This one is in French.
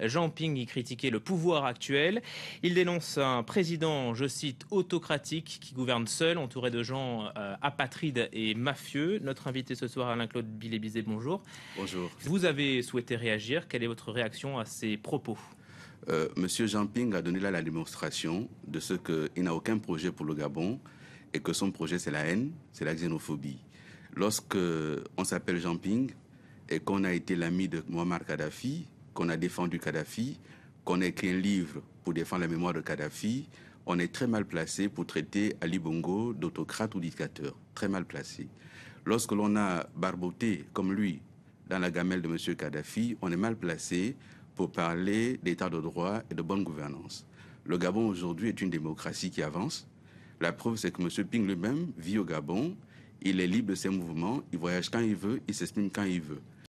Jean Ping y critiquait le pouvoir actuel. Il dénonce un président, je cite, autocratique qui gouverne seul, entouré de gens euh, apatrides et mafieux. Notre invité ce soir, Alain-Claude Bilébizé, bonjour. Bonjour. Vous avez souhaité réagir. Quelle est votre réaction à ces propos? Euh, Monsieur Jean Ping a donné là la démonstration de ce qu'il n'a aucun projet pour le Gabon et que son projet c'est la haine, c'est la xénophobie. Lorsque on s'appelle Jean Ping et qu'on a été l'ami de Muammar Kadhafi, qu'on a défendu Kadhafi, qu'on a écrit un livre pour défendre la mémoire de Kadhafi, on est très mal placé pour traiter Ali Bongo d'autocrate ou dictateur. Très mal placé. Lorsque l'on a barboté comme lui dans la gamelle de M. Kadhafi, on est mal placé pour parler d'état de droit et de bonne gouvernance. Le Gabon aujourd'hui est une démocratie qui avance. La preuve, c'est que M. Ping lui-même vit au Gabon, il est libre de ses mouvements, il voyage quand il veut, il s'exprime quand il veut.